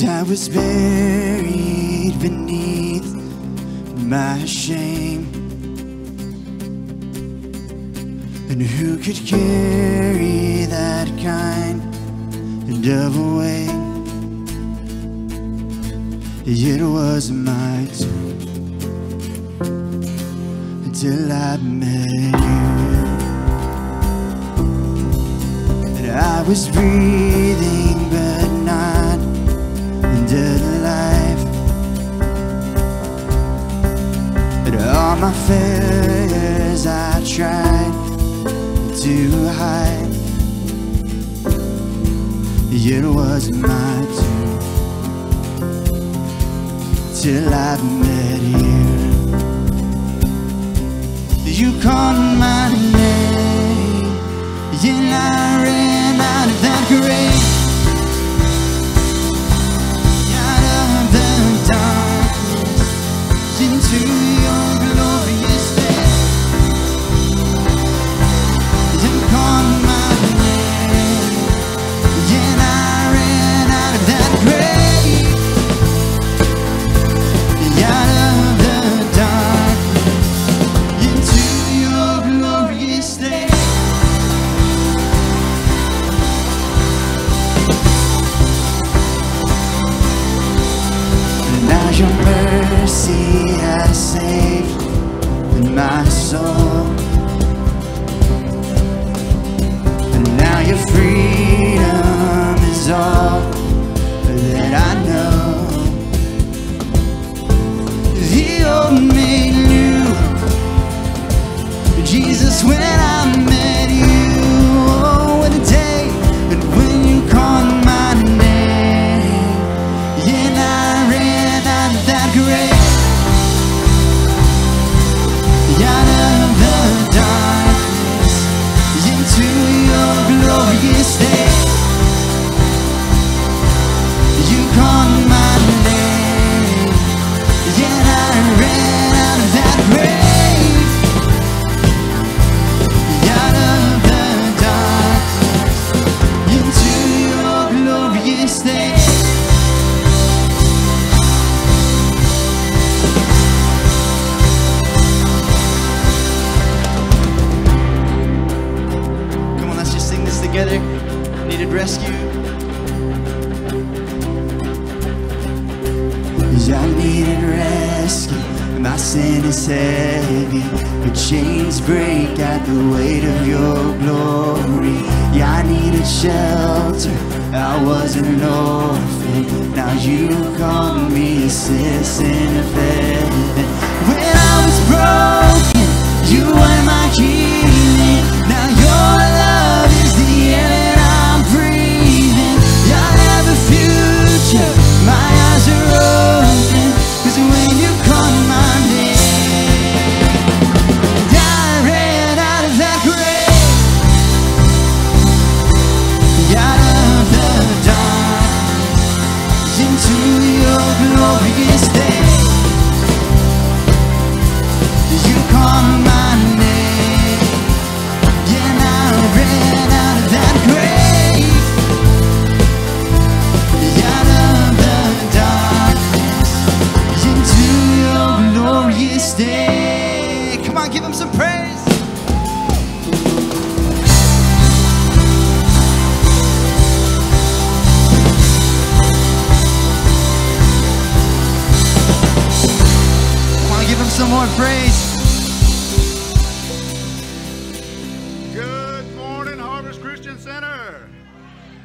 And I was buried beneath my shame. And who could carry that kind of weight? It was my turn until I met you. And I was breathing, all my failures I tried to hide. It was my turn till I met you. You called my name, and I ran out of that grave. Out of the darkness into my soul. Praise. Good morning, Harvest Christian Center.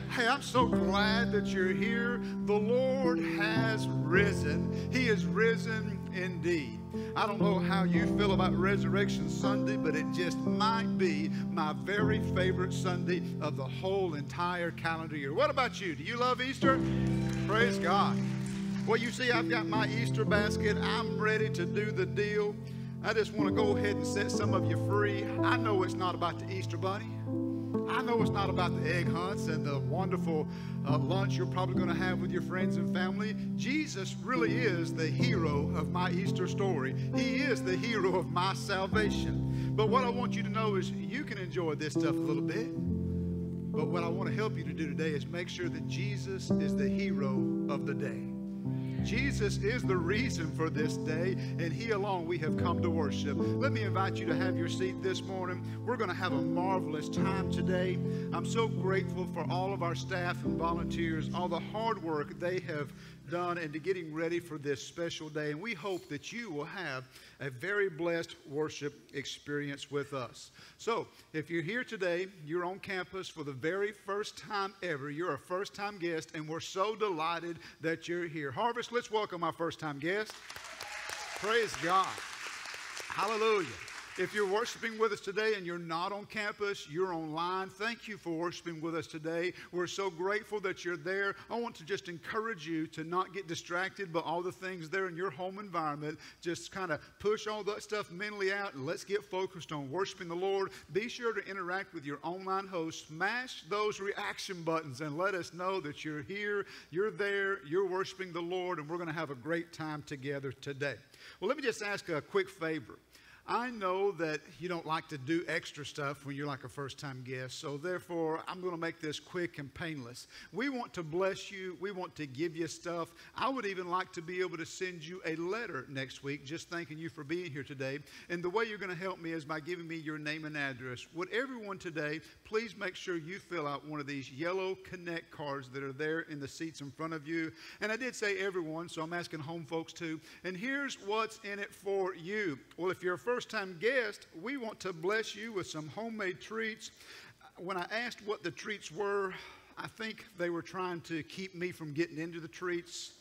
Hey, I'm so glad that you're here. The Lord has risen. He is risen indeed. I don't know how you feel about Resurrection Sunday, but it just might be my very favorite Sunday of the whole entire calendar year. What about you? Do you love Easter? Praise God. Well, you see, I've got my Easter basket. I'm ready to do the deal. I just want to go ahead and set some of you free. I know it's not about the Easter bunny. I know it's not about the egg hunts and the wonderful uh, lunch you're probably going to have with your friends and family. Jesus really is the hero of my Easter story. He is the hero of my salvation. But what I want you to know is you can enjoy this stuff a little bit. But what I want to help you to do today is make sure that Jesus is the hero of the day. Jesus is the reason for this day, and He alone we have come to worship. Let me invite you to have your seat this morning. We're going to have a marvelous time today. I'm so grateful for all of our staff and volunteers, all the hard work they have done into getting ready for this special day. And we hope that you will have a very blessed worship experience with us. So, if you're here today, you're on campus for the very first time ever, you're a first time guest, and we're so delighted that you're here. Harvest, let's welcome our first time guest. Praise God. Hallelujah. If you're worshiping with us today and you're not on campus, you're online, thank you for worshiping with us today. We're so grateful that you're there. I want to just encourage you to not get distracted by all the things there in your home environment. Just kind of push all that stuff mentally out and let's get focused on worshiping the Lord. Be sure to interact with your online host. Smash those reaction buttons and let us know that you're here, you're there, you're worshiping the Lord, and we're going to have a great time together today. Well, let me just ask a quick favor. I know that you don't like to do extra stuff when you're like a first time guest, so therefore I'm going to make this quick and painless. We want to bless you, we want to give you stuff. I would even like to be able to send you a letter next week just thanking you for being here today. And the way you're going to help me is by giving me your name and address. Would everyone today please make sure you fill out one of these yellow Connect cards that are there in the seats in front of you? And I did say everyone, so I'm asking home folks too. And here's what's in it for you. Well, if you're a first time guest, we want to bless you with some homemade treats. When I asked what the treats were, I think they were trying to keep me from getting into the treats.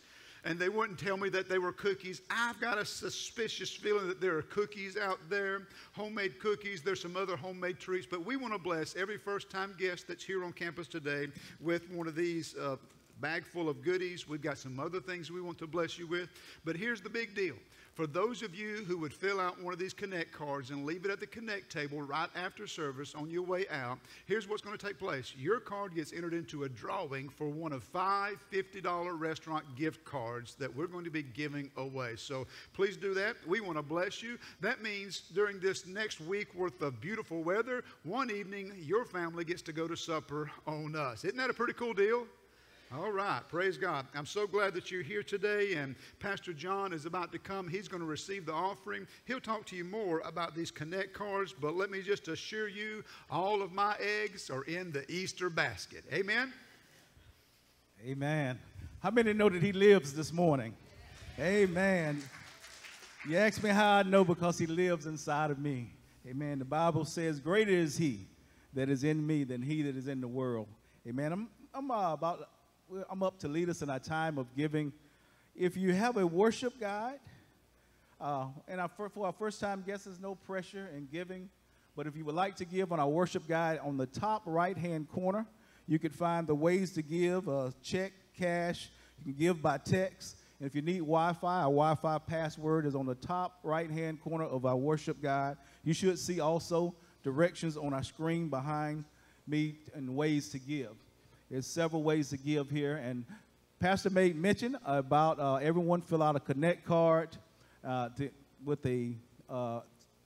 And they wouldn't tell me that they were cookies. I've got a suspicious feeling that there are cookies out there, homemade cookies. There's some other homemade treats. But we want to bless every first time guest that's here on campus today with one of these uh, bag full of goodies. We've got some other things we want to bless you with. But here's the big deal for those of you who would fill out one of these Connect cards and leave it at the Connect table right after service on your way out, here's what's going to take place. Your card gets entered into a drawing for one of five $50 restaurant gift cards that we're going to be giving away. So please do that. We want to bless you. That means during this next week worth of beautiful weather, one evening your family gets to go to supper on us. Isn't that a pretty cool deal? All right, praise God. I'm so glad that you're here today, and Pastor John is about to come. He's going to receive the offering. He'll talk to you more about these Connect cards, but let me just assure you all of my eggs are in the Easter basket. Amen? Amen. How many know that he lives this morning? Amen. You ask me how I know because he lives inside of me. Amen. The Bible says, Greater is he that is in me than he that is in the world. Amen. I'm, I'm uh, about I'm up to lead us in our time of giving. If you have a worship guide, uh, and our, for our first time guests, there's no pressure in giving. But if you would like to give on our worship guide, on the top right hand corner, you can find the ways to give uh, check, cash, you can give by text. And if you need Wi Fi, our Wi Fi password is on the top right hand corner of our worship guide. You should see also directions on our screen behind me and ways to give. There's several ways to give here. And Pastor made mention about uh, everyone fill out a connect card uh, to, with a uh,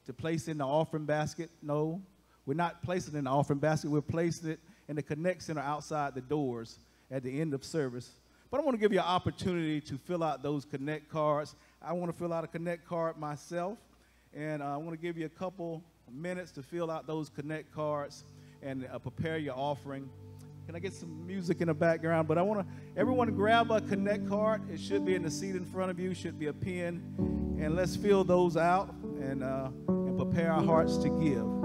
to place in the offering basket. No, we're not placing it in the offering basket. We're placing it in the connect center outside the doors at the end of service. But I want to give you an opportunity to fill out those connect cards. I want to fill out a connect card myself, and uh, I want to give you a couple minutes to fill out those connect cards and uh, prepare your offering. Can I get some music in the background? But I want to, everyone grab a connect card. It should be in the seat in front of you, should be a pen. And let's fill those out and, uh, and prepare our hearts to give.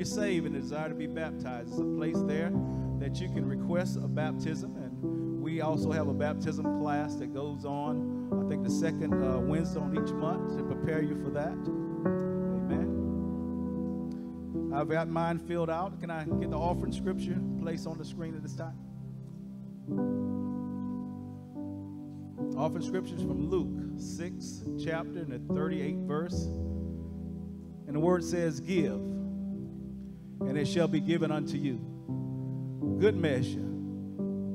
You're saved and desire to be baptized, there's a place there that you can request a baptism. And we also have a baptism class that goes on, I think, the second uh, Wednesday on each month to prepare you for that. Amen. I've got mine filled out. Can I get the offering scripture placed on the screen at this time? Offering scriptures from Luke 6 chapter and the 38th verse. And the word says, Give, and it shall be given unto you. Good measure,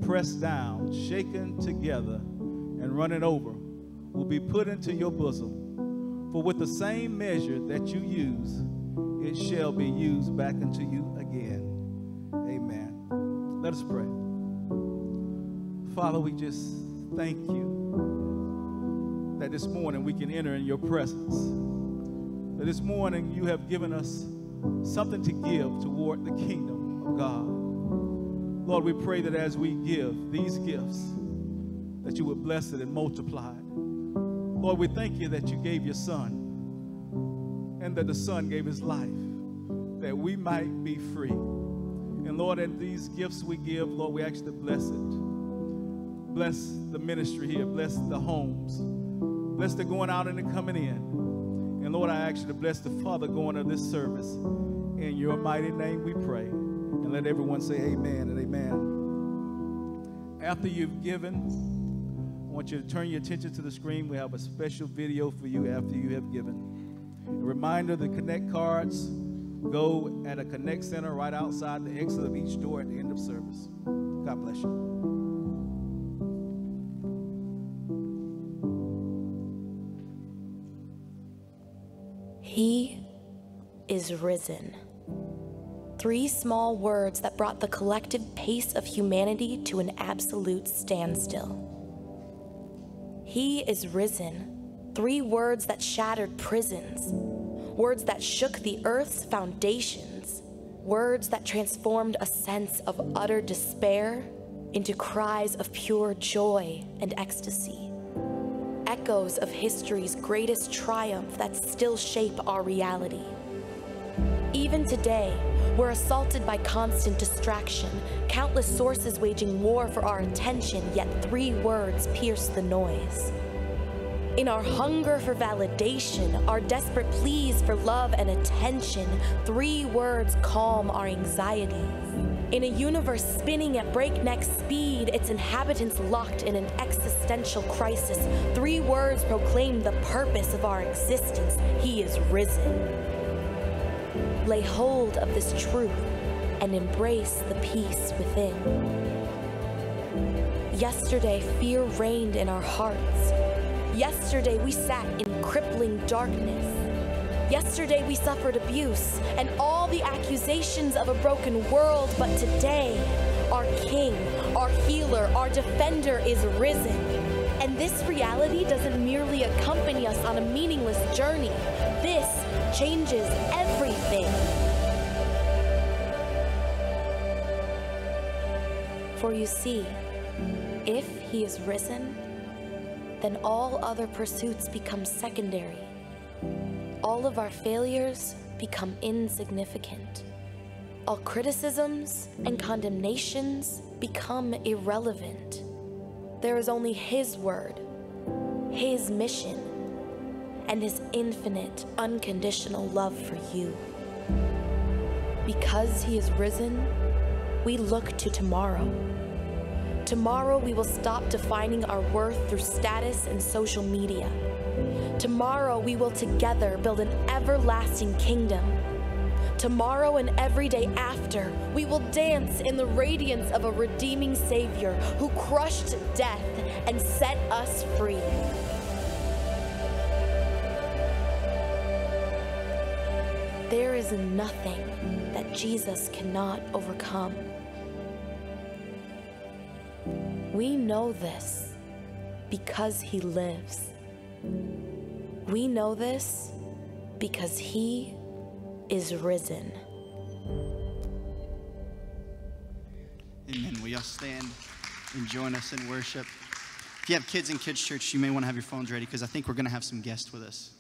pressed down, shaken together, and running over, will be put into your bosom. For with the same measure that you use, it shall be used back unto you again. Amen. Let us pray. Father, we just thank you that this morning we can enter in your presence. That this morning you have given us something to give toward the kingdom of God. Lord, we pray that as we give these gifts, that you would bless it and multiply it. Lord, we thank you that you gave your son and that the son gave his life that we might be free. And Lord, in these gifts we give, Lord, we actually bless it. Bless the ministry here. Bless the homes. Bless the going out and the coming in. Lord, I ask you to bless the Father going of this service. In your mighty name we pray. And let everyone say amen and amen. After you've given, I want you to turn your attention to the screen. We have a special video for you after you have given. A reminder the Connect cards go at a Connect Center right outside the exit of each door at the end of service. God bless you. Is risen. Three small words that brought the collective pace of humanity to an absolute standstill. He is risen. Three words that shattered prisons, words that shook the earth's foundations, words that transformed a sense of utter despair into cries of pure joy and ecstasy echoes of history's greatest triumph that still shape our reality. Even today, we're assaulted by constant distraction, countless sources waging war for our attention, yet three words pierce the noise. In our hunger for validation, our desperate pleas for love and attention, three words calm our anxieties. In a universe spinning at breakneck speed, its inhabitants locked in an existential crisis, three words proclaim the purpose of our existence He is risen. Lay hold of this truth and embrace the peace within. Yesterday, fear reigned in our hearts. Yesterday, we sat in crippling darkness. Yesterday we suffered abuse and all the accusations of a broken world, but today our King, our healer, our defender is risen. And this reality doesn't merely accompany us on a meaningless journey. This changes everything. For you see, if he is risen, then all other pursuits become secondary all of our failures become insignificant. All criticisms and condemnations become irrelevant. There is only His word, His mission, and His infinite, unconditional love for you. Because He is risen, we look to tomorrow. Tomorrow, we will stop defining our worth through status and social media. Tomorrow we will together build an everlasting kingdom. Tomorrow and every day after, we will dance in the radiance of a redeeming Savior who crushed death and set us free. There is nothing that Jesus cannot overcome. We know this because he lives. We know this because he is risen. Amen. Will y'all stand and join us in worship? If you have kids in kids' church, you may want to have your phones ready because I think we're going to have some guests with us.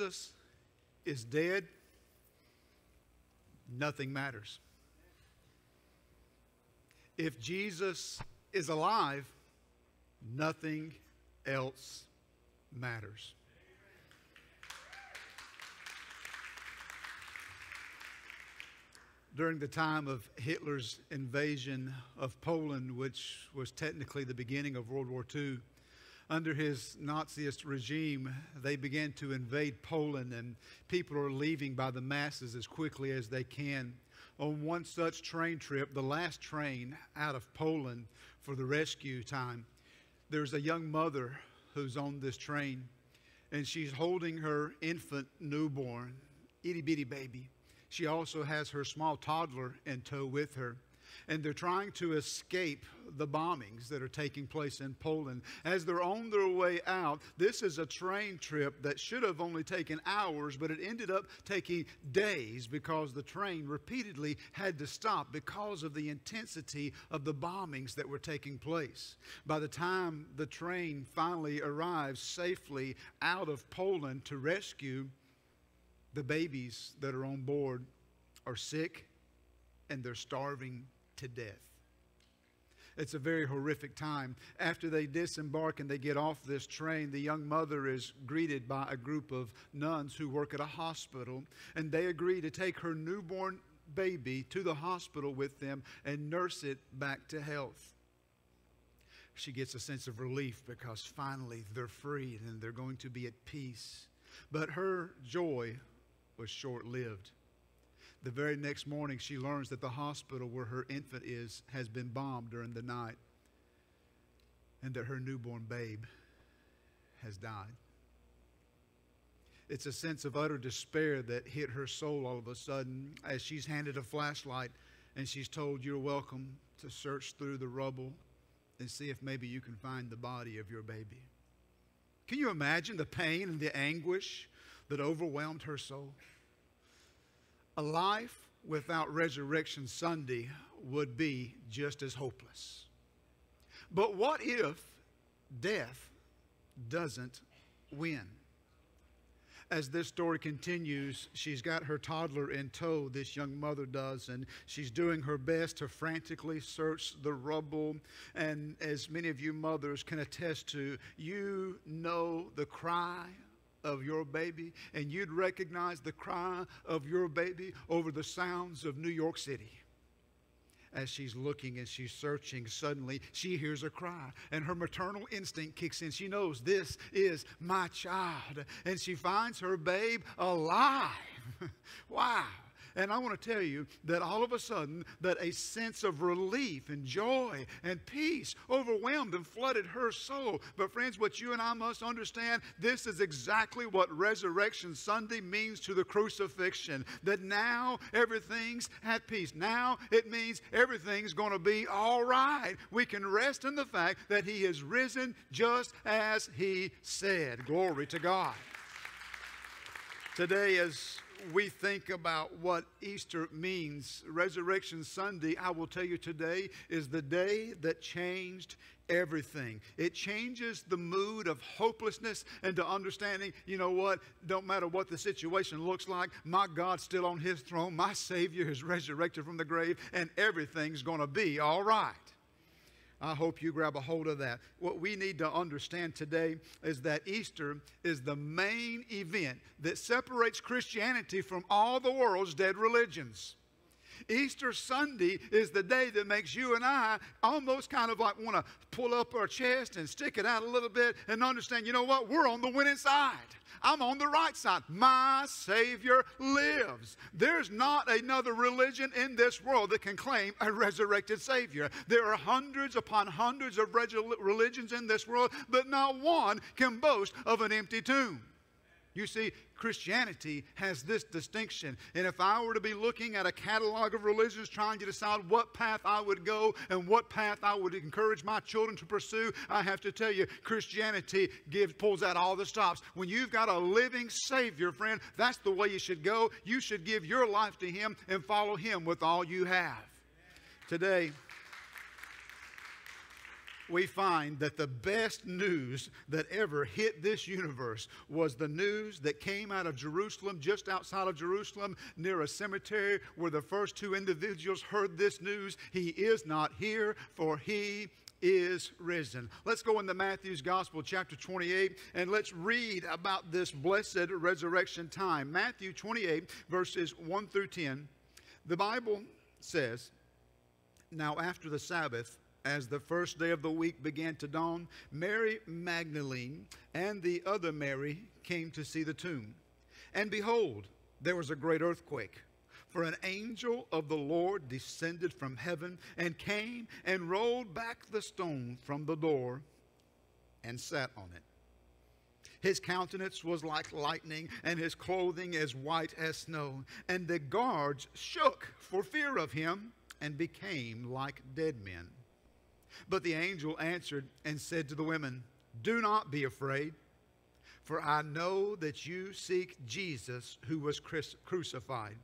Jesus is dead, nothing matters. If Jesus is alive, nothing else matters. during the time of Hitler's invasion of Poland, which was technically the beginning of World War II, under his Naziist regime, they began to invade Poland, and people are leaving by the masses as quickly as they can. On one such train trip, the last train out of Poland for the rescue time, there's a young mother who's on this train, and she's holding her infant newborn, itty bitty baby. She also has her small toddler in tow with her. And they're trying to escape the bombings that are taking place in Poland. As they're on their way out, this is a train trip that should have only taken hours, but it ended up taking days because the train repeatedly had to stop because of the intensity of the bombings that were taking place. By the time the train finally arrives safely out of Poland to rescue, the babies that are on board are sick and they're starving to death. It's a very horrific time. After they disembark and they get off this train, the young mother is greeted by a group of nuns who work at a hospital, and they agree to take her newborn baby to the hospital with them and nurse it back to health. She gets a sense of relief because finally they're freed and they're going to be at peace. But her joy was short lived. The very next morning, she learns that the hospital where her infant is has been bombed during the night and that her newborn babe has died. It's a sense of utter despair that hit her soul all of a sudden as she's handed a flashlight and she's told, You're welcome to search through the rubble and see if maybe you can find the body of your baby. Can you imagine the pain and the anguish that overwhelmed her soul? A life without Resurrection Sunday would be just as hopeless. But what if death doesn't win? As this story continues, she's got her toddler in tow, this young mother does, and she's doing her best to frantically search the rubble. And as many of you mothers can attest to, you know the cry of your baby, and you'd recognize the cry of your baby over the sounds of New York City. As she's looking and she's searching, suddenly she hears a cry, and her maternal instinct kicks in. She knows this is my child, and she finds her babe alive. wow. And I want to tell you that all of a sudden that a sense of relief and joy and peace overwhelmed and flooded her soul. But friends, what you and I must understand, this is exactly what Resurrection Sunday means to the crucifixion. That now everything's at peace. Now it means everything's going to be all right. We can rest in the fact that he is risen just as he said. Glory to God. Today, as we think about what Easter means, Resurrection Sunday, I will tell you today is the day that changed everything. It changes the mood of hopelessness into understanding, you know what, don't matter what the situation looks like, my God's still on his throne, my Savior is resurrected from the grave, and everything's going to be all right. I hope you grab a hold of that. What we need to understand today is that Easter is the main event that separates Christianity from all the world's dead religions. Easter Sunday is the day that makes you and I almost kind of like want to pull up our chest and stick it out a little bit and understand, you know what? We're on the winning side. I'm on the right side. My Savior lives. There's not another religion in this world that can claim a resurrected Savior. There are hundreds upon hundreds of religions in this world, but not one can boast of an empty tomb. You see, Christianity has this distinction. And if I were to be looking at a catalog of religions trying to decide what path I would go and what path I would encourage my children to pursue, I have to tell you, Christianity gives, pulls out all the stops. When you've got a living Savior, friend, that's the way you should go. You should give your life to Him and follow Him with all you have. Today, we find that the best news that ever hit this universe was the news that came out of Jerusalem, just outside of Jerusalem, near a cemetery where the first two individuals heard this news. He is not here, for he is risen. Let's go into Matthew's Gospel, chapter 28, and let's read about this blessed resurrection time. Matthew 28, verses 1 through 10. The Bible says, Now after the Sabbath, as the first day of the week began to dawn, Mary Magdalene and the other Mary came to see the tomb. And behold, there was a great earthquake. For an angel of the Lord descended from heaven and came and rolled back the stone from the door and sat on it. His countenance was like lightning, and his clothing as white as snow. And the guards shook for fear of him and became like dead men. But the angel answered and said to the women, Do not be afraid, for I know that you seek Jesus who was crucified.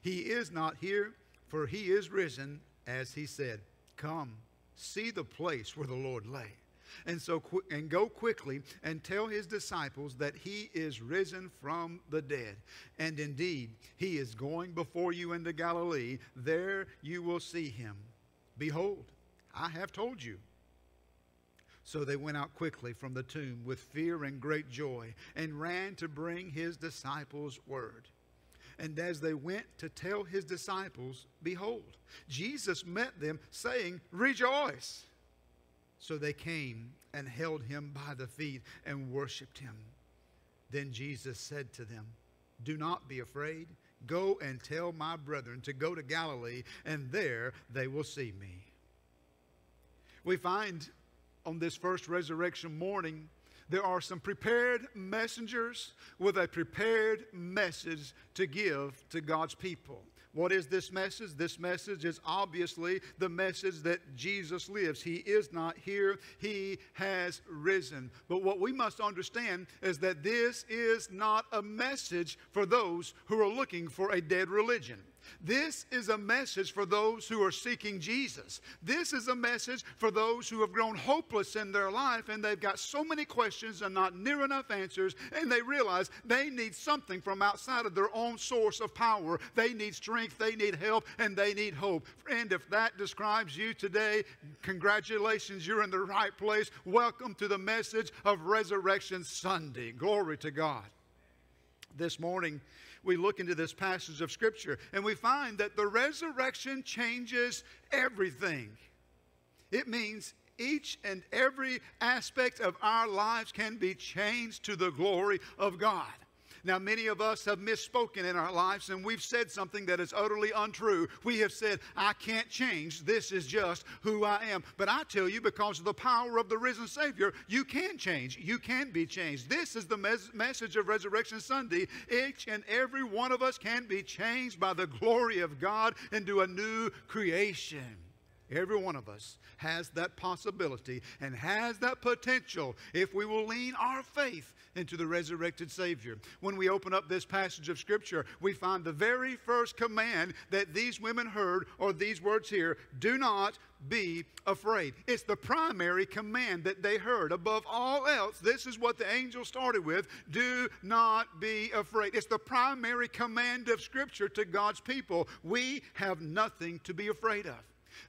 He is not here, for he is risen, as he said. Come, see the place where the Lord lay. And so and go quickly and tell his disciples that he is risen from the dead. And indeed, he is going before you into Galilee. There you will see him. Behold, I have told you. So they went out quickly from the tomb with fear and great joy and ran to bring his disciples word. And as they went to tell his disciples, behold, Jesus met them, saying, Rejoice! So they came and held him by the feet and worshiped him. Then Jesus said to them, Do not be afraid. Go and tell my brethren to go to Galilee, and there they will see me. We find on this first resurrection morning, there are some prepared messengers with a prepared message to give to God's people. What is this message? This message is obviously the message that Jesus lives. He is not here, He has risen. But what we must understand is that this is not a message for those who are looking for a dead religion. This is a message for those who are seeking Jesus. This is a message for those who have grown hopeless in their life and they've got so many questions and not near enough answers, and they realize they need something from outside of their own source of power. They need strength, they need help, and they need hope. Friend, if that describes you today, congratulations, you're in the right place. Welcome to the message of Resurrection Sunday. Glory to God this morning we look into this passage of Scripture and we find that the resurrection changes everything. It means each and every aspect of our lives can be changed to the glory of God. Now, many of us have misspoken in our lives and we've said something that is utterly untrue. We have said, I can't change. This is just who I am. But I tell you, because of the power of the risen Savior, you can change. You can be changed. This is the mes- message of Resurrection Sunday. Each and every one of us can be changed by the glory of God into a new creation. Every one of us has that possibility and has that potential if we will lean our faith into the resurrected Savior. When we open up this passage of Scripture, we find the very first command that these women heard, or these words here do not be afraid. It's the primary command that they heard. Above all else, this is what the angel started with do not be afraid. It's the primary command of Scripture to God's people. We have nothing to be afraid of.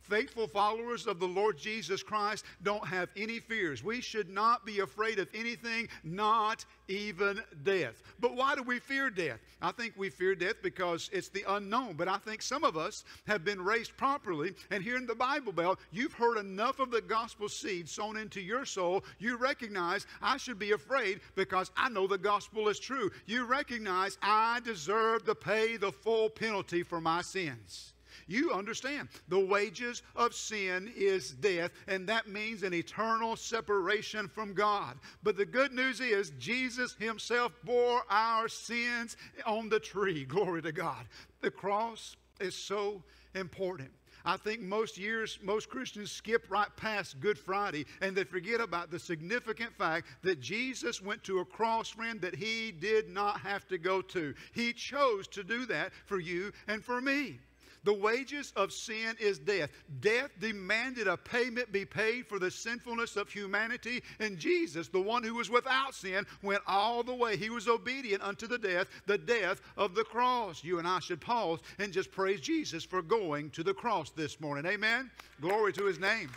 Faithful followers of the Lord Jesus Christ don't have any fears. We should not be afraid of anything, not even death. But why do we fear death? I think we fear death because it's the unknown. But I think some of us have been raised properly. And here in the Bible Belt, you've heard enough of the gospel seed sown into your soul. You recognize I should be afraid because I know the gospel is true. You recognize I deserve to pay the full penalty for my sins. You understand the wages of sin is death, and that means an eternal separation from God. But the good news is Jesus Himself bore our sins on the tree. Glory to God. The cross is so important. I think most years, most Christians skip right past Good Friday and they forget about the significant fact that Jesus went to a cross, friend, that he did not have to go to. He chose to do that for you and for me. The wages of sin is death. Death demanded a payment be paid for the sinfulness of humanity, and Jesus, the one who was without sin, went all the way. He was obedient unto the death, the death of the cross. You and I should pause and just praise Jesus for going to the cross this morning. Amen. Glory to his name.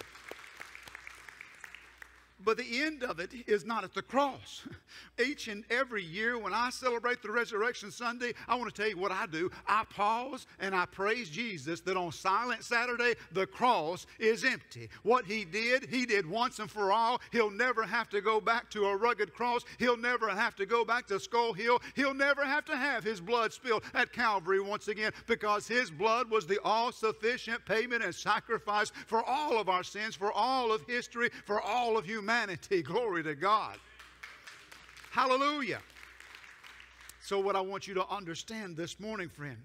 But the end of it is not at the cross. Each and every year when I celebrate the Resurrection Sunday, I want to tell you what I do. I pause and I praise Jesus that on Silent Saturday, the cross is empty. What He did, He did once and for all. He'll never have to go back to a rugged cross. He'll never have to go back to Skull Hill. He'll never have to have His blood spilled at Calvary once again because His blood was the all sufficient payment and sacrifice for all of our sins, for all of history, for all of humanity humanity. Glory to God. Hallelujah. So, what I want you to understand this morning, friend,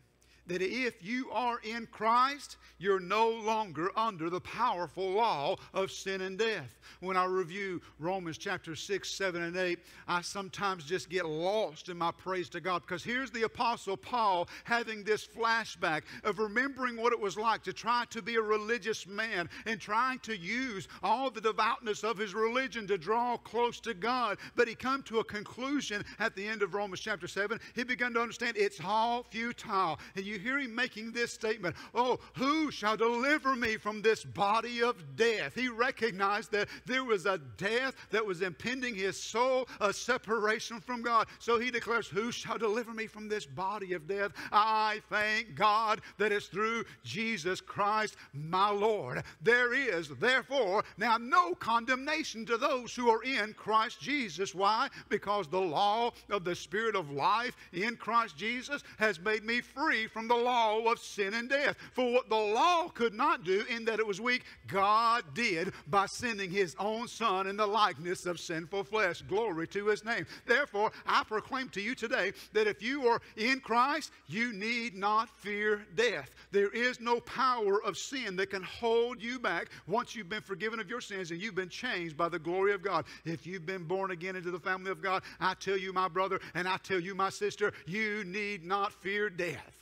that if you are in Christ, you're no longer under the powerful law of sin and death. When I review Romans chapter 6, 7, and 8, I sometimes just get lost in my praise to God because here's the Apostle Paul having this flashback of remembering what it was like to try to be a religious man and trying to use all the devoutness of his religion to draw close to God. But he come to a conclusion at the end of Romans chapter 7. He began to understand it's all futile. And you hear him making this statement Oh, who shall deliver me from this body of death? He recognized that there was a death that was impending his soul, a separation from God. So he declares, Who shall deliver me from this body of death? I thank God that it's through Jesus Christ my Lord. There is, therefore, now no condemnation to those who are in Christ Jesus. Why? Because the law of the Spirit of life in Christ Jesus has made me free from the law of sin and death. For what the law could not do in that it was weak, God did by sending his own Son in the likeness of sinful flesh. Glory to his name. Therefore, I proclaim to you today that if you are in Christ, you need not fear death. There is no power of sin that can hold you back once you've been forgiven of your sins and you've been changed by the glory of God. If you've been born again into the family of God, I tell you, my brother, and I tell you, my sister, you need not fear death.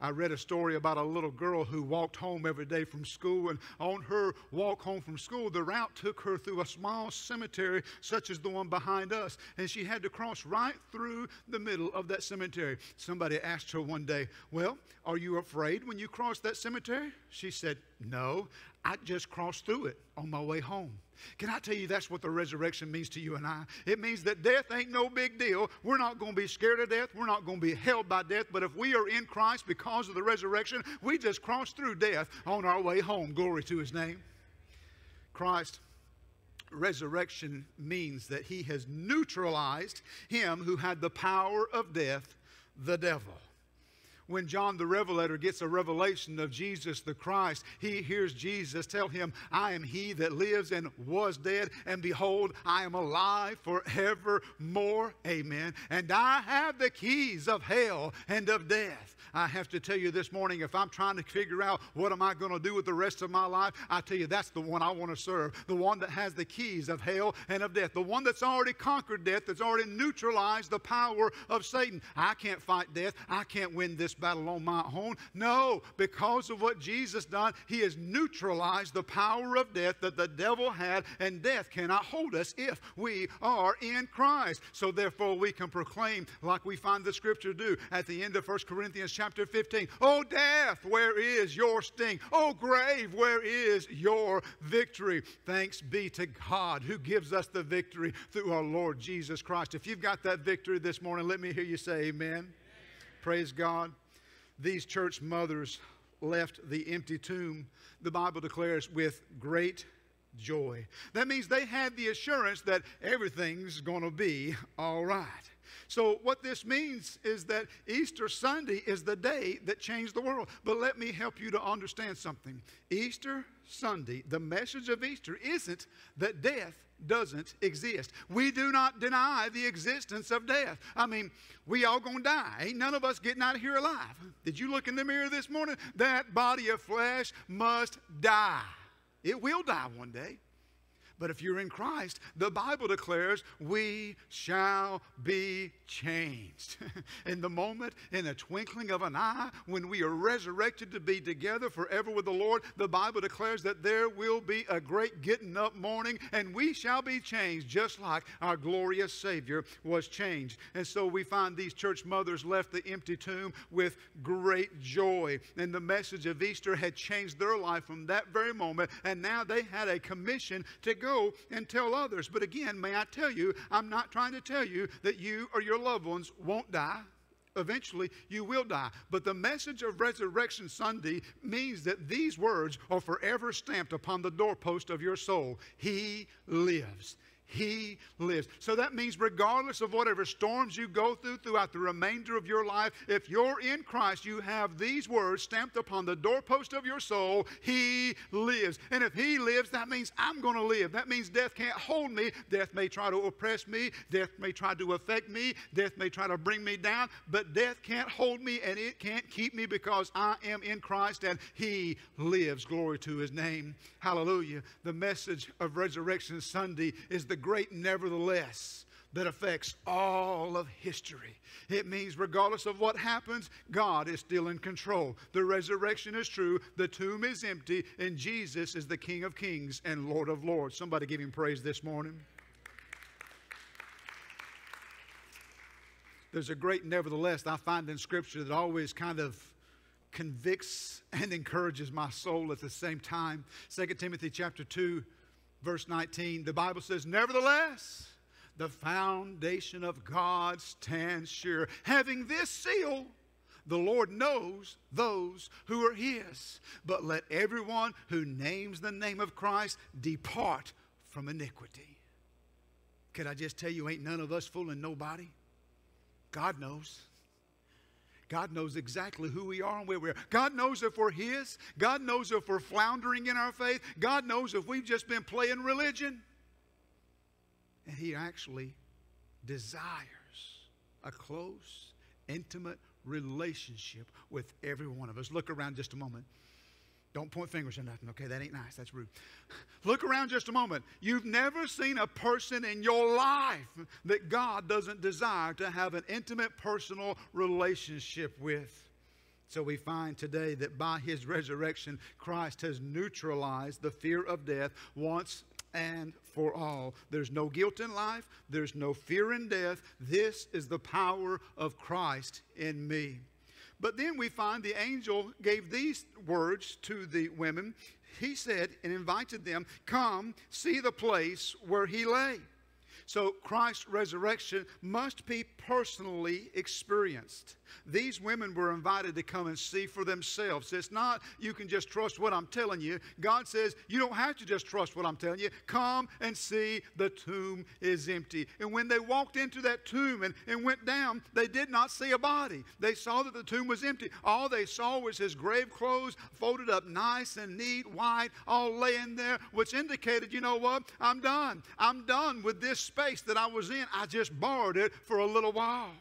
I read a story about a little girl who walked home every day from school, and on her walk home from school, the route took her through a small cemetery, such as the one behind us, and she had to cross right through the middle of that cemetery. Somebody asked her one day, Well, are you afraid when you cross that cemetery? She said, No, I just crossed through it on my way home. Can I tell you that's what the resurrection means to you and I? It means that death ain't no big deal. We're not going to be scared of death. We're not going to be held by death. But if we are in Christ because of the resurrection, we just crossed through death on our way home. Glory to his name. Christ resurrection means that he has neutralized him who had the power of death, the devil when John the Revelator gets a revelation of Jesus the Christ, he hears Jesus tell him, I am he that lives and was dead, and behold, I am alive forevermore. Amen. And I have the keys of hell and of death. I have to tell you this morning, if I'm trying to figure out what am I going to do with the rest of my life, I tell you that's the one I want to serve. The one that has the keys of hell and of death. The one that's already conquered death, that's already neutralized the power of Satan. I can't fight death. I can't win this battle on my own. No, because of what Jesus done, he has neutralized the power of death that the devil had, and death cannot hold us if we are in Christ. So therefore we can proclaim like we find the scripture do at the end of 1 Corinthians chapter 15. Oh death, where is your sting? Oh grave, where is your victory? Thanks be to God who gives us the victory through our Lord Jesus Christ. If you've got that victory this morning, let me hear you say amen. Praise God. These church mothers left the empty tomb, the Bible declares, with great joy. That means they had the assurance that everything's going to be all right. So, what this means is that Easter Sunday is the day that changed the world. But let me help you to understand something. Easter Sunday, the message of Easter isn't that death doesn't exist. We do not deny the existence of death. I mean, we all gonna die. Ain't none of us getting out of here alive. Did you look in the mirror this morning? That body of flesh must die. It will die one day. But if you're in Christ, the Bible declares we shall be changed. in the moment, in the twinkling of an eye, when we are resurrected to be together forever with the Lord, the Bible declares that there will be a great getting up morning and we shall be changed just like our glorious Savior was changed. And so we find these church mothers left the empty tomb with great joy. And the message of Easter had changed their life from that very moment. And now they had a commission to go and tell others. But again, may I tell you, I'm not trying to tell you that you or your loved ones won't die. Eventually, you will die. But the message of Resurrection Sunday means that these words are forever stamped upon the doorpost of your soul. He lives. He lives. So that means, regardless of whatever storms you go through throughout the remainder of your life, if you're in Christ, you have these words stamped upon the doorpost of your soul He lives. And if He lives, that means I'm going to live. That means death can't hold me. Death may try to oppress me, death may try to affect me, death may try to bring me down, but death can't hold me and it can't keep me because I am in Christ and He lives. Glory to His name. Hallelujah. The message of Resurrection Sunday is the great nevertheless that affects all of history. It means, regardless of what happens, God is still in control. The resurrection is true, the tomb is empty, and Jesus is the King of kings and Lord of lords. Somebody give him praise this morning. There's a great nevertheless I find in Scripture that always kind of convicts and encourages my soul at the same time. 2 Timothy chapter 2, verse 19, the Bible says, Nevertheless, the foundation of God stands sure. Having this seal, the Lord knows those who are his. But let everyone who names the name of Christ depart from iniquity. Could I just tell you, ain't none of us fooling nobody? God knows. God knows exactly who we are and where we are. God knows if we're His. God knows if we're floundering in our faith. God knows if we've just been playing religion. And He actually desires a close, intimate relationship with every one of us. Look around just a moment. Don't point fingers or nothing, okay? That ain't nice. That's rude. Look around just a moment. You've never seen a person in your life that God doesn't desire to have an intimate, personal relationship with. So we find today that by his resurrection, Christ has neutralized the fear of death once and for all. There's no guilt in life, there's no fear in death. This is the power of Christ in me. But then we find the angel gave these words to the women. He said and invited them, Come, see the place where he lay. So Christ's resurrection must be personally experienced. These women were invited to come and see for themselves. It's not you can just trust what I'm telling you. God says you don't have to just trust what I'm telling you. Come and see the tomb is empty. And when they walked into that tomb and, and went down, they did not see a body. They saw that the tomb was empty. All they saw was his grave clothes folded up nice and neat, white, all laying there, which indicated, you know what? I'm done. I'm done with this space that I was in. I just borrowed it for a little while.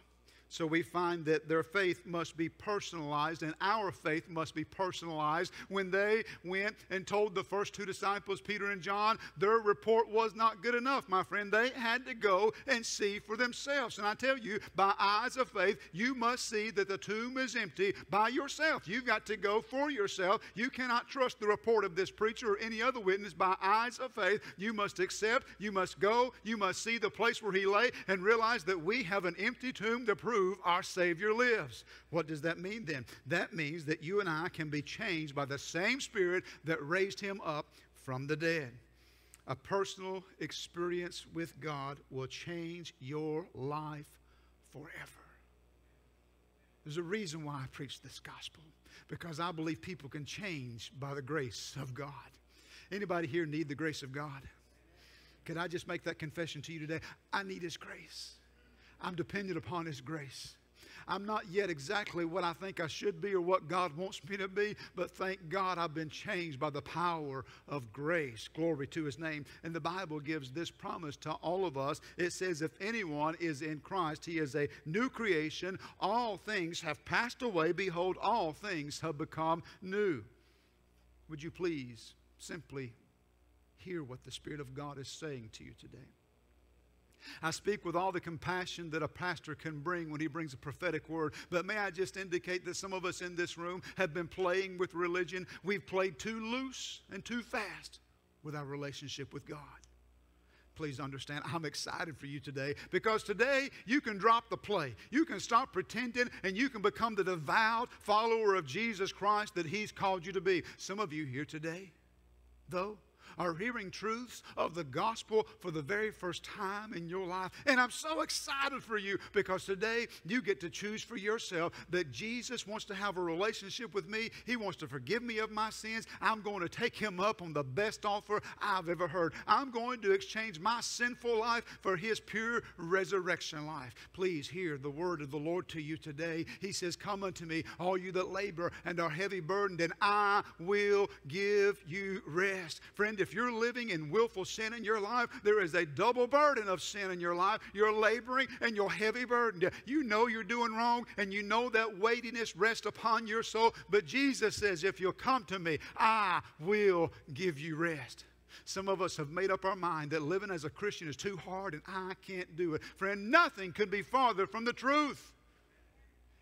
So we find that their faith must be personalized, and our faith must be personalized. When they went and told the first two disciples, Peter and John, their report was not good enough, my friend. They had to go and see for themselves. And I tell you, by eyes of faith, you must see that the tomb is empty by yourself. You've got to go for yourself. You cannot trust the report of this preacher or any other witness by eyes of faith. You must accept, you must go, you must see the place where he lay, and realize that we have an empty tomb to prove our Savior lives. What does that mean then? That means that you and I can be changed by the same Spirit that raised him up from the dead. A personal experience with God will change your life forever. There's a reason why I preach this gospel because I believe people can change by the grace of God. Anybody here need the grace of God? Can I just make that confession to you today? I need His grace. I'm dependent upon His grace. I'm not yet exactly what I think I should be or what God wants me to be, but thank God I've been changed by the power of grace. Glory to His name. And the Bible gives this promise to all of us. It says, If anyone is in Christ, he is a new creation. All things have passed away. Behold, all things have become new. Would you please simply hear what the Spirit of God is saying to you today? I speak with all the compassion that a pastor can bring when he brings a prophetic word. But may I just indicate that some of us in this room have been playing with religion. We've played too loose and too fast with our relationship with God. Please understand, I'm excited for you today because today you can drop the play. You can stop pretending and you can become the devout follower of Jesus Christ that He's called you to be. Some of you here today, though, are hearing truths of the gospel for the very first time in your life. And I'm so excited for you because today you get to choose for yourself that Jesus wants to have a relationship with me. He wants to forgive me of my sins. I'm going to take him up on the best offer I've ever heard. I'm going to exchange my sinful life for his pure resurrection life. Please hear the word of the Lord to you today. He says, Come unto me, all you that labor and are heavy burdened, and I will give you rest. Friend, if you're living in willful sin in your life, there is a double burden of sin in your life. You're laboring and you're heavy burdened. You know you're doing wrong, and you know that weightiness rests upon your soul. But Jesus says, If you'll come to me, I will give you rest. Some of us have made up our mind that living as a Christian is too hard and I can't do it. Friend, nothing could be farther from the truth.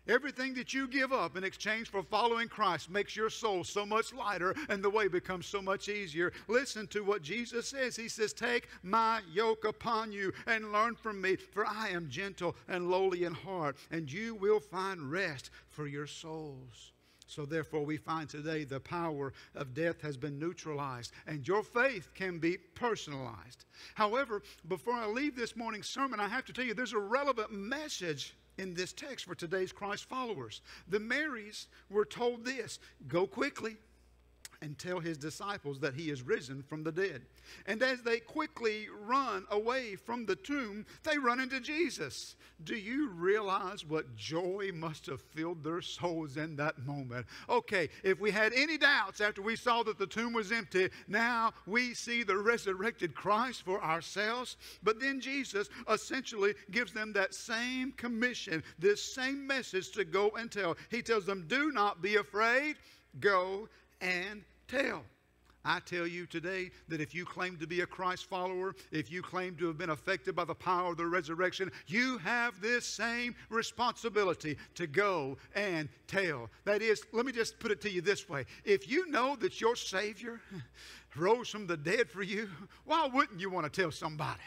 Everything that you give up in exchange for following Christ makes your soul so much lighter and the way becomes so much easier. Listen to what Jesus says. He says, Take my yoke upon you and learn from me, for I am gentle and lowly in heart, and you will find rest for your souls. So, therefore, we find today the power of death has been neutralized, and your faith can be personalized. However, before I leave this morning's sermon, I have to tell you there's a relevant message in this text for today's Christ followers. The Marys were told this go quickly and tell his disciples that he is risen from the dead. And as they quickly run away from the tomb, they run into Jesus. Do you realize what joy must have filled their souls in that moment? Okay, if we had any doubts after we saw that the tomb was empty, now we see the resurrected Christ for ourselves. But then Jesus essentially gives them that same commission, this same message to go and tell. He tells them, Do not be afraid, go and tell. I tell you today that if you claim to be a Christ follower, if you claim to have been affected by the power of the resurrection, you have this same responsibility to go and tell. That is, let me just put it to you this way if you know that your Savior rose from the dead for you, why wouldn't you want to tell somebody?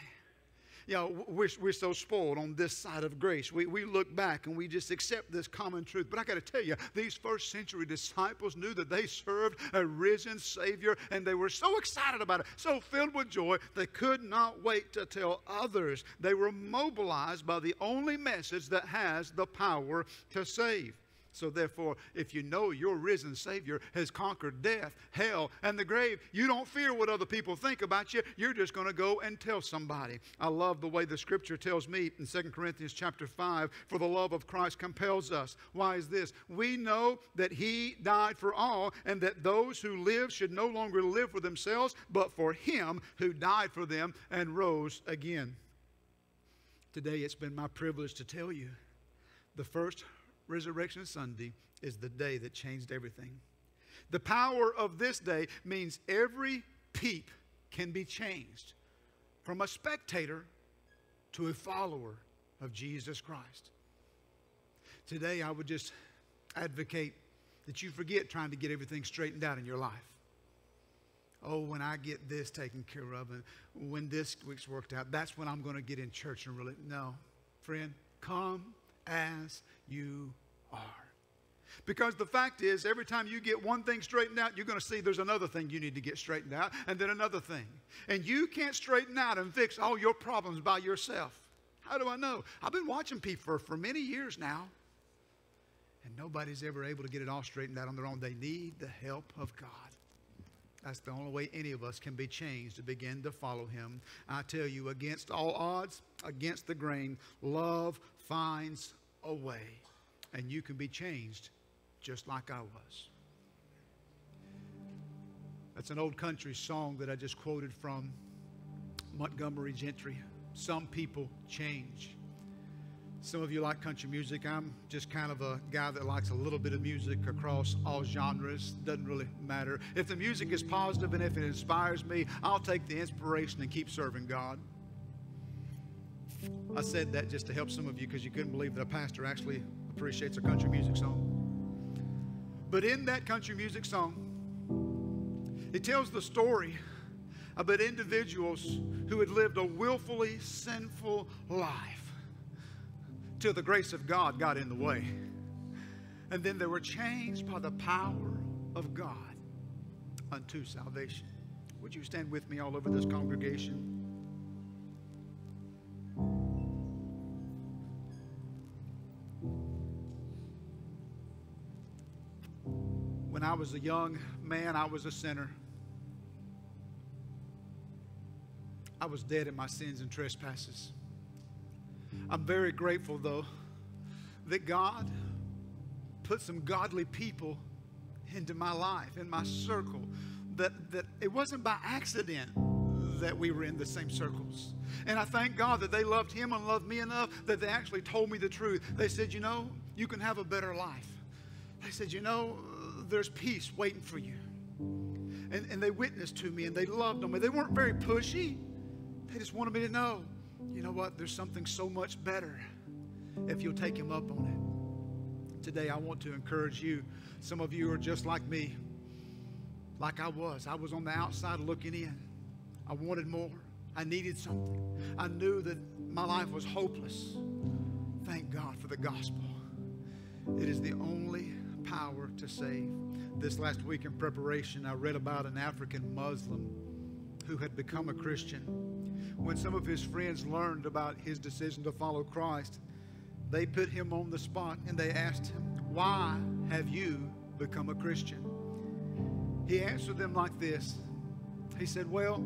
You know, we're, we're so spoiled on this side of grace. We, we look back and we just accept this common truth. But I got to tell you, these first century disciples knew that they served a risen Savior and they were so excited about it, so filled with joy, they could not wait to tell others. They were mobilized by the only message that has the power to save. So, therefore, if you know your risen Savior has conquered death, hell, and the grave, you don't fear what other people think about you. You're just going to go and tell somebody. I love the way the scripture tells me in 2 Corinthians chapter 5 for the love of Christ compels us. Why is this? We know that He died for all, and that those who live should no longer live for themselves, but for Him who died for them and rose again. Today, it's been my privilege to tell you the first Resurrection Sunday is the day that changed everything. The power of this day means every peep can be changed from a spectator to a follower of Jesus Christ. Today, I would just advocate that you forget trying to get everything straightened out in your life. Oh, when I get this taken care of and when this week's worked out, that's when I'm going to get in church and really. No, friend, come as you are. Because the fact is, every time you get one thing straightened out, you're going to see there's another thing you need to get straightened out, and then another thing. And you can't straighten out and fix all your problems by yourself. How do I know? I've been watching people for, for many years now, and nobody's ever able to get it all straightened out on their own. They need the help of God. That's the only way any of us can be changed to begin to follow Him. I tell you, against all odds, against the grain, love finds a way and you can be changed just like I was. That's an old country song that I just quoted from Montgomery Gentry. Some people change. Some of you like country music. I'm just kind of a guy that likes a little bit of music across all genres. Doesn't really matter. If the music is positive and if it inspires me, I'll take the inspiration and keep serving God. I said that just to help some of you because you couldn't believe that a pastor actually appreciates a country music song. But in that country music song, it tells the story about individuals who had lived a willfully sinful life till the grace of God got in the way. And then they were changed by the power of God unto salvation. Would you stand with me all over this congregation? I was a young man, I was a sinner. I was dead in my sins and trespasses. I'm very grateful, though, that God put some godly people into my life, in my circle, that, that it wasn't by accident that we were in the same circles. And I thank God that they loved Him and loved me enough that they actually told me the truth. They said, You know, you can have a better life. They said, You know, there's peace waiting for you. And, and they witnessed to me and they loved on me. They weren't very pushy, they just wanted me to know, you know what, there's something so much better if you'll take Him up on it. Today, I want to encourage you. Some of you are just like me, like I was. I was on the outside looking in. I wanted more. I needed something. I knew that my life was hopeless. Thank God for the gospel. It is the only power to save. This last week in preparation, I read about an African Muslim who had become a Christian. When some of his friends learned about his decision to follow Christ, they put him on the spot and they asked him, Why have you become a Christian? He answered them like this He said, Well,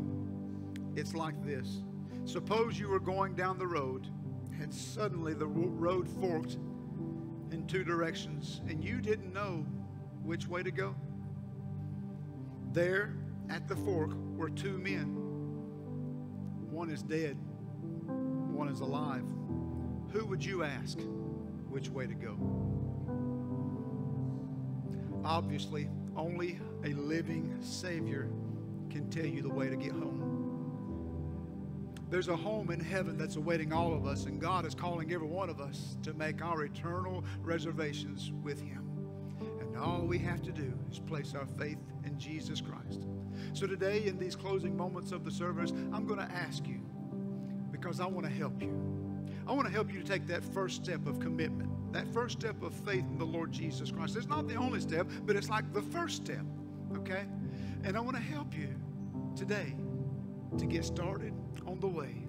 it's like this. Suppose you were going down the road and suddenly the road forked in two directions and you didn't know which way to go. There at the fork were two men. One is dead, one is alive. Who would you ask which way to go? Obviously, only a living Savior can tell you the way to get home. There's a home in heaven that's awaiting all of us, and God is calling every one of us to make our eternal reservations with Him. And all we have to do is place our faith in Jesus Christ. So today, in these closing moments of the service, I'm going to ask you because I want to help you. I want to help you to take that first step of commitment, that first step of faith in the Lord Jesus Christ. It's not the only step, but it's like the first step, okay? And I want to help you today to get started on the way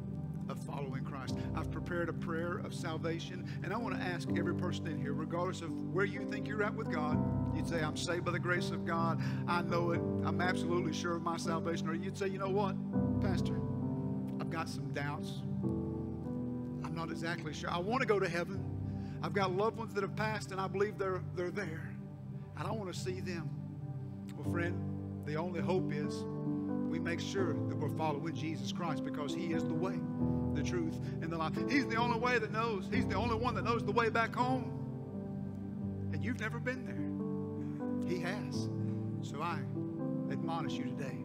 of following Christ. I've prepared a prayer of salvation, and I want to ask every person in here, regardless of where you think you're at with God, you'd say, I'm saved by the grace of God. I know it. I'm absolutely sure of my salvation. Or you'd say, you know what, Pastor, I've got some doubts. I'm not exactly sure. I want to go to heaven. I've got loved ones that have passed, and I believe they're, they're there. And I want to see them. Well, friend, the only hope is we make sure that we're following Jesus Christ because He is the way, the truth, and the life. He's the only way that knows. He's the only one that knows the way back home. And you've never been there. He has. So I admonish you today.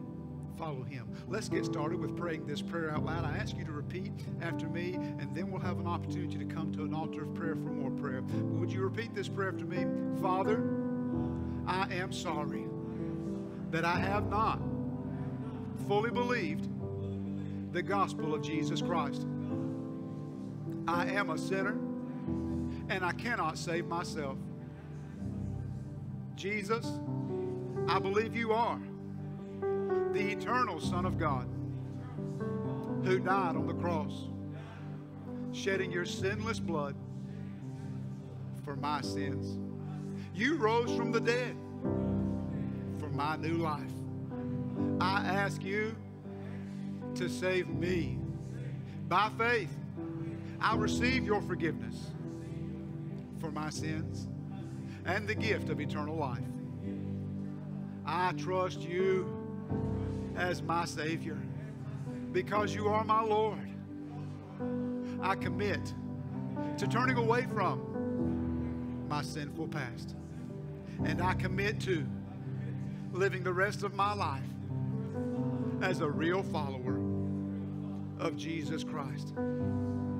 Follow him. Let's get started with praying this prayer out loud. I ask you to repeat after me, and then we'll have an opportunity to come to an altar of prayer for more prayer. Would you repeat this prayer after me? Father, I am sorry that I have not fully believed the gospel of Jesus Christ. I am a sinner and I cannot save myself. Jesus, I believe you are the eternal Son of God who died on the cross, shedding your sinless blood for my sins. You rose from the dead for my new life. I ask you to save me. By faith, I receive your forgiveness for my sins and the gift of eternal life. I trust you as my Savior because you are my Lord. I commit to turning away from my sinful past. And I commit to living the rest of my life as a real follower of Jesus Christ.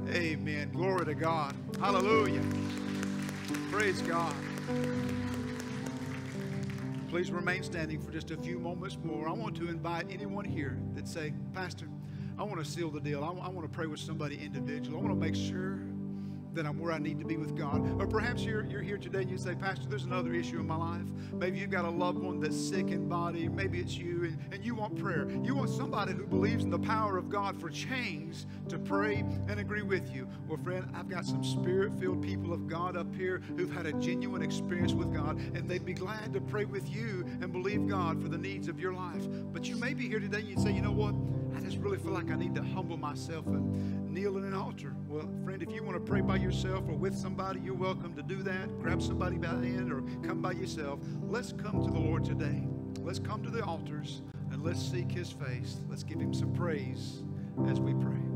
Amen. Glory to God. Hallelujah. Praise God. Please remain standing for just a few moments more. I want to invite anyone here that say, Pastor, I want to seal the deal. I, I want to pray with somebody individual. I want to make sure that I'm where I need to be with God. Or perhaps you're, you're here today and you say, Pastor, there's another issue in my life. Maybe you've got a loved one that's sick in body. Maybe it's you and, and you want prayer. You want somebody who believes in the power of God for change to pray and agree with you. Well, friend, I've got some spirit filled people of God up here who've had a genuine experience with God, and they'd be glad to pray with you and believe God for the needs of your life. But you may be here today and you say, you know what? I just really feel like I need to humble myself and kneel in an altar. Well, friend, if you want to pray by yourself or with somebody, you're welcome to do that. Grab somebody by the hand or come by yourself. Let's come to the Lord today. Let's come to the altars and let's seek his face. Let's give him some praise as we pray.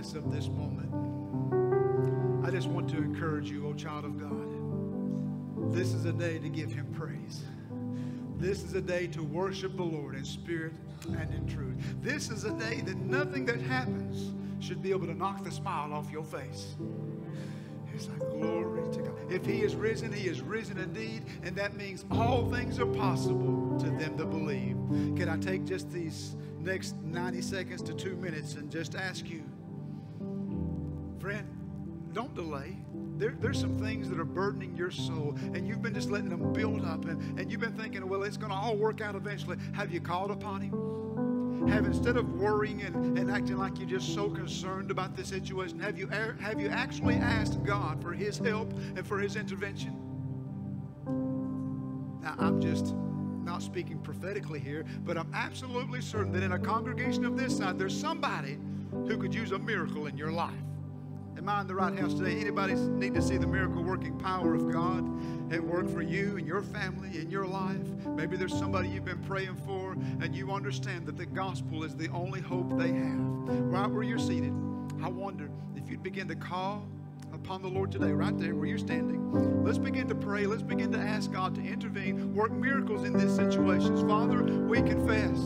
Of this moment, I just want to encourage you, O child of God. This is a day to give him praise. This is a day to worship the Lord in spirit and in truth. This is a day that nothing that happens should be able to knock the smile off your face. It's like glory to God. If he is risen, he is risen indeed, and that means all things are possible to them that believe. Can I take just these next 90 seconds to two minutes and just ask you, friend, don't delay. There, there's some things that are burdening your soul, and you've been just letting them build up, and, and you've been thinking, well, it's going to all work out eventually. Have you called upon him? Have instead of worrying and, and acting like you're just so concerned about the situation, have you have you actually asked God for His help and for His intervention? Now, I'm just not speaking prophetically here, but I'm absolutely certain that in a congregation of this size, there's somebody who could use a miracle in your life. Am I in the right house today? Anybody need to see the miracle working power of God at work for you and your family and your life? Maybe there's somebody you've been praying for and you understand that the gospel is the only hope they have. Right where you're seated, I wonder if you'd begin to call upon the Lord today, right there where you're standing. Let's begin to pray. Let's begin to ask God to intervene, work miracles in these situations. Father, we confess.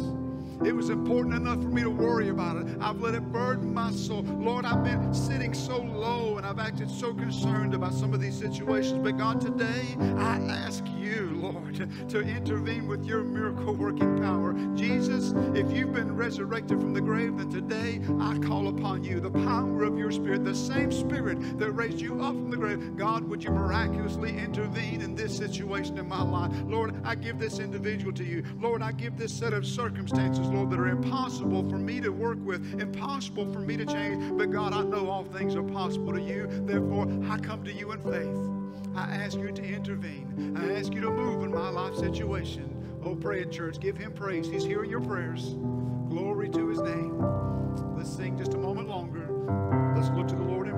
It was important enough for me to worry about it. I've let it burden my soul. Lord, I've been sitting so low and I've acted so concerned about some of these situations. But God, today I ask you, Lord, to intervene with your miracle working power. Jesus, if you've been resurrected from the grave, then today I call upon you, the power of your spirit, the same spirit that raised you up from the grave. God, would you miraculously intervene in this situation in my life? Lord, I give this individual to you. Lord, I give this set of circumstances, Lord, that are impossible for me to work with, impossible for me to change. But God, I know all things are possible to you. Therefore, I come to you in faith. I ask you to intervene. I ask you to move in my life situation. Oh, pray it, church. Give him praise. He's hearing your prayers. Glory to his name. Let's sing just a moment longer. Let's look to the Lord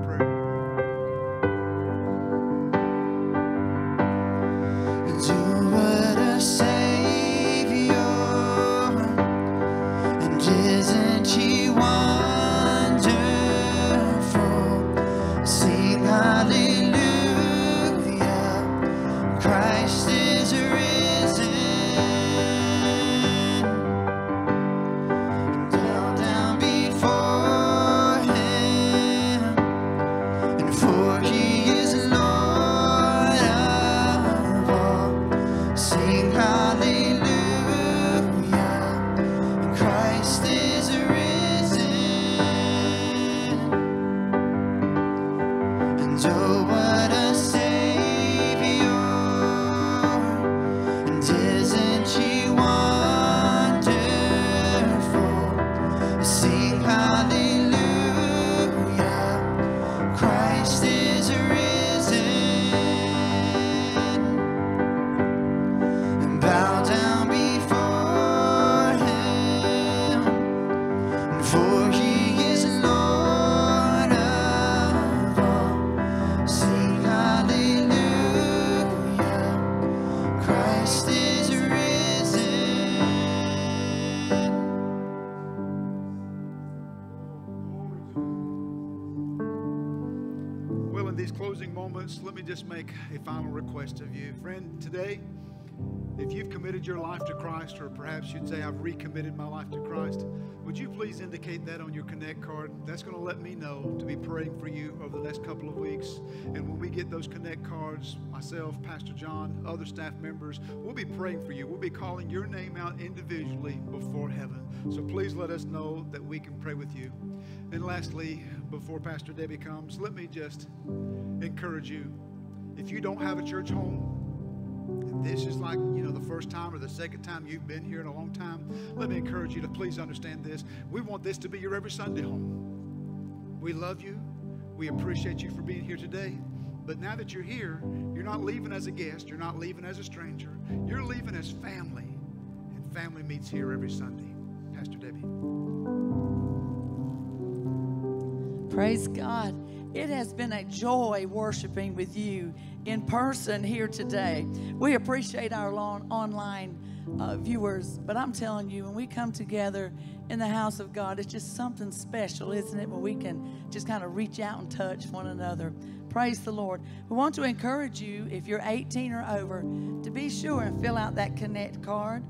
if you've committed your life to Christ, or perhaps you'd say, I've recommitted my life to Christ, would you please indicate that on your Connect card? That's going to let me know to be praying for you over the next couple of weeks. And when we get those Connect cards, myself, Pastor John, other staff members, we'll be praying for you. We'll be calling your name out individually before heaven. So please let us know that we can pray with you. And lastly, before Pastor Debbie comes, let me just encourage you. If you don't have a church home, this is like, you know, the first time or the second time you've been here in a long time, let me encourage you to please understand this. We want this to be your every Sunday home. We love you. We appreciate you for being here today. But now that you're here, you're not leaving as a guest, you're not leaving as a stranger, you're leaving as family. And family meets here every Sunday. Pastor Debbie. Praise God. It has been a joy worshiping with you in person here today. We appreciate our lon- online uh, viewers. But I'm telling you, when we come together in the house of God, it's just something special, isn't it? When we can just kind of reach out and touch one another. Praise the Lord. We want to encourage you, if you're 18 or over, to be sure and fill out that Connect card.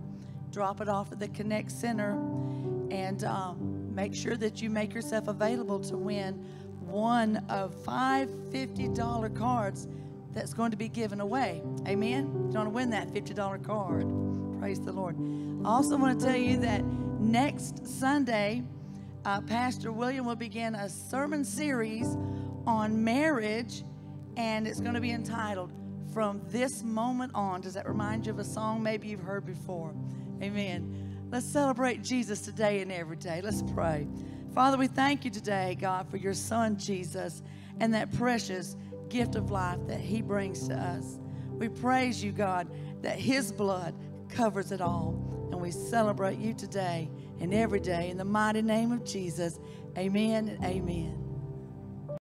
Drop it off at the Connect Center and um, make sure that you make yourself available to win one of five $50 cards that's going to be given away. Amen? You want to win that $50 card. Praise the Lord. I also want to tell you that next Sunday, uh, Pastor William will begin a sermon series on marriage, and it's going to be entitled From This Moment On. Does that remind you of a song maybe you've heard before? Amen. Let's celebrate Jesus today and every day. Let's pray. Father, we thank you today, God, for your son Jesus and that precious gift of life that he brings to us. We praise you, God, that his blood covers it all. And we celebrate you today and every day in the mighty name of Jesus. Amen and amen.